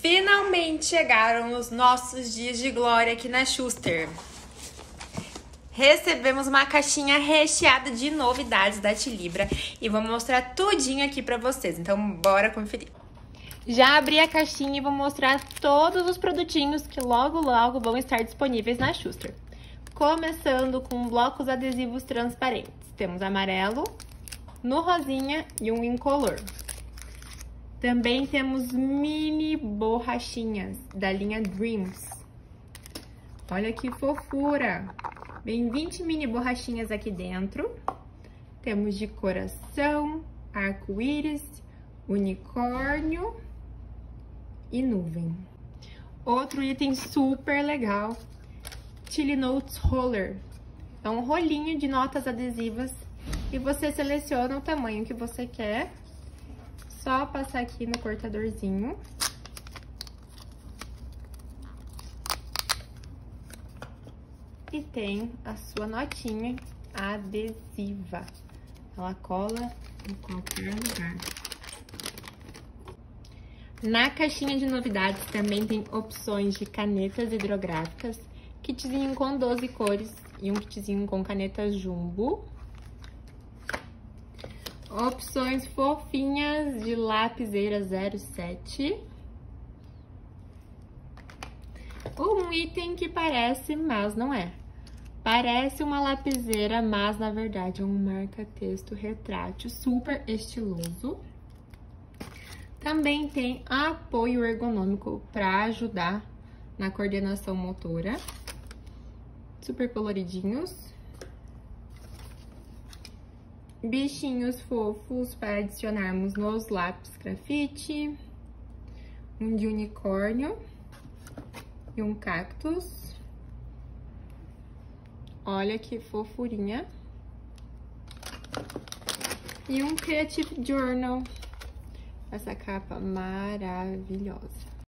Finalmente chegaram os nossos dias de glória aqui na Schuster. Recebemos uma caixinha recheada de novidades da Tilibra e vou mostrar tudinho aqui pra vocês. Então, bora conferir. Já abri a caixinha e vou mostrar todos os produtinhos que logo logo vão estar disponíveis na Schuster. Começando com blocos adesivos transparentes. Temos amarelo, no rosinha e um incolor. Também temos mini borrachinhas da linha Dreams. Olha que fofura! Vem 20 mini borrachinhas aqui dentro. Temos de coração, arco-íris, unicórnio e nuvem. Outro item super legal, Chili Notes Roller. É um rolinho de notas adesivas e você seleciona o tamanho que você quer só passar aqui no cortadorzinho. E tem a sua notinha adesiva. Ela cola em qualquer lugar. Na caixinha de novidades também tem opções de canetas hidrográficas, kitzinho com 12 cores e um kitzinho com caneta jumbo opções fofinhas de lapiseira 07. Um item que parece, mas não é. Parece uma lapiseira, mas na verdade é um marca-texto retrátil super estiloso. Também tem apoio ergonômico para ajudar na coordenação motora. Super coloridinhos bichinhos fofos para adicionarmos nos lápis grafite, um de unicórnio e um cactus. Olha que fofurinha. E um Creative Journal, essa capa maravilhosa.